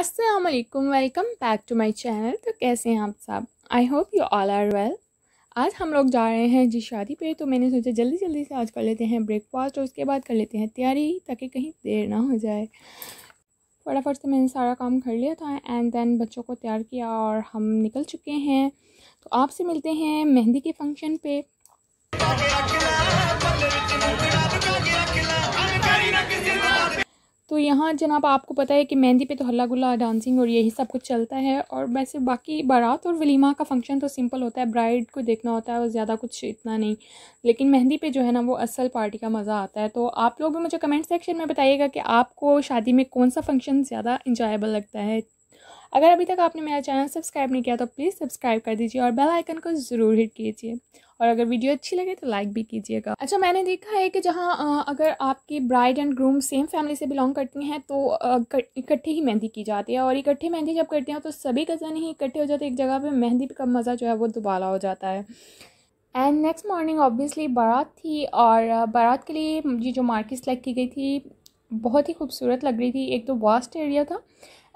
अस्सलाम वालेकुम back to my channel तो कैसे हैं आप सब? I hope you all are well आज हम लोग जा रहे हैं जी शादी पे तो मैंने सोचा जल्दी जल्दी से आज कर लेते हैं ब्रेकफास्ट और उसके बाद कर लेते हैं तैयारी, ताकि कहीं देर ना हो जाए। फटाफट से मैंने सारा काम कर लिया था एंड देन बच्चों को तैयार किया और हम निकल चुके हैं। तो आपसे मिलते हैं मेहंदी के फ़ंक्शन पे। यहाँ जनाब आपको पता है कि मेहंदी पे तो हल्ला गुल्ला डांसिंग और यही सब कुछ चलता है और वैसे बाकी बारात और वलीमा का फ़ंक्शन तो सिंपल होता है ब्राइड को देखना होता है और ज़्यादा कुछ इतना नहीं। लेकिन मेहंदी पे जो है ना वो असल पार्टी का मज़ा आता है। तो आप लोग भी मुझे कमेंट सेक्शन में बताइएगा कि आपको शादी में कौन सा फ़ंक्शन ज़्यादा इंजॉयबल लगता है। अगर अभी तक आपने मेरा चैनल सब्सक्राइब नहीं किया तो प्लीज़ सब्सक्राइब कर दीजिए और बेल आइकन को ज़रूर हिट कीजिए। और अगर वीडियो अच्छी लगे तो लाइक भी कीजिएगा। अच्छा मैंने देखा है कि जहाँ अगर आपकी bride and groom same family से बिलोंग करती हैं तो इकट्ठे ही मेहंदी की जाती है और इकट्ठे मेहंदी जब करते हैं तो सभी कज़न ही इकट्ठे हो जाते हैं। एक जगह पर मेहंदी का मज़ा जो है वो दुबाला हो जाता है। एंड नेक्स्ट मॉर्निंग ऑब्वियसली बारात थी और बारात के लिए ये जो मार्केट सेलेक्ट की गई थी बहुत ही खूबसूरत लग रही थी। एक तो वास्ट एरिया था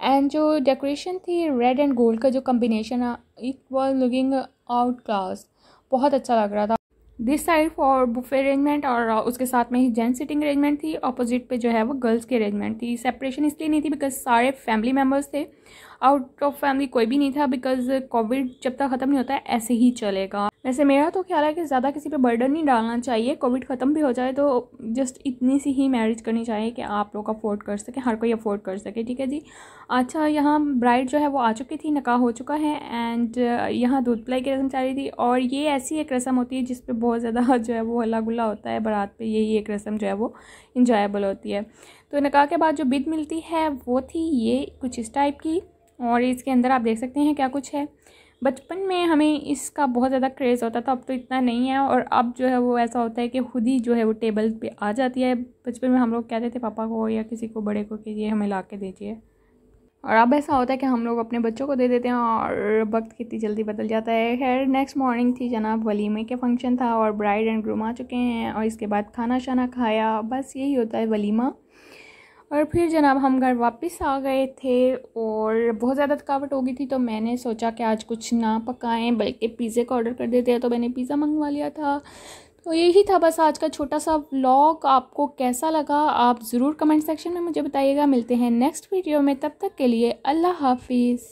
एंड जो डेकोरेशन थी रेड एंड गोल्ड का जो कम्बिनेशन है it was looking outclass बहुत अच्छा लग रहा था। This side for buffet arrangement और उसके साथ में ही जेंट्स सिटिंग अरेंजमेंट थी। अपोजिट पे जो है वो गर्ल्स की अरेंजमेंट थी। सेपरेशन इसलिए नहीं थी बिकॉज़ सारे फैमिली मेंबर्स थे। आउट ऑफ़ फैमिली कोई भी नहीं था बिकॉज़ कोविड जब तक ख़त्म नहीं होता है ऐसे ही चलेगा। वैसे मेरा तो ख्याल है कि ज़्यादा किसी पे बर्डन नहीं डालना चाहिए। कोविड ख़त्म भी हो जाए तो जस्ट इतनी सी ही मैरिज करनी चाहिए कि आप लोग अफोर्ड कर सकें, हर कोई अफोर्ड कर सके, ठीक है जी? अच्छा यहाँ ब्राइड जो है वो आ चुकी थी, नकाह हो चुका है। एंड यहाँ दूध पिलाई की रस्म चल रही थी। और ये ऐसी एक रस्म होती है जिस पर बहुत ज़्यादा जो है वो हल्ला गुल्ला होता है, बारात पे यही एक रस्म जो है वो इंजॉयबल होती है। तो नकाह के बाद जो बिद मिलती है, वो थी ये कुछ इस टाइप की और इसके अंदर आप देख सकते हैं क्या कुछ है। बचपन में हमें इसका बहुत ज़्यादा क्रेज़ होता था, अब तो इतना नहीं है और अब जो है वो ऐसा होता है कि खुद ही जो है वो टेबल पे आ जाती है। बचपन में हम लोग कहते थे, पापा को या किसी को, बड़े को कि ये हमें ला के दीजिए। और अब ऐसा होता है कि हम लोग अपने बच्चों को दे देते हैं और वक्त कितनी जल्दी बदल जाता है। खैर नेक्स्ट मॉर्निंग थी जनाब वलीमे के फ़ंक्शन था और ब्राइड एंड ग्रूम आ चुके हैं और इसके बाद खाना शाना खाया। बस यही होता है वलीमा और फिर जनाब हम घर वापस आ गए थे और बहुत ज़्यादा थकावट हो गई थी तो मैंने सोचा कि आज कुछ ना पकाएँ, बल्कि पिज़्ज़े का ऑर्डर कर देते हैं। तो मैंने पिज़्ज़ा मंगवा लिया था। तो यही था बस आज का छोटा सा व्लॉग आपको कैसा लगा, आप ज़रूर कमेंट सेक्शन में मुझे बताइएगा। मिलते हैं नेक्स्ट वीडियो में। तब तक के लिए अल्लाह हाफिज़।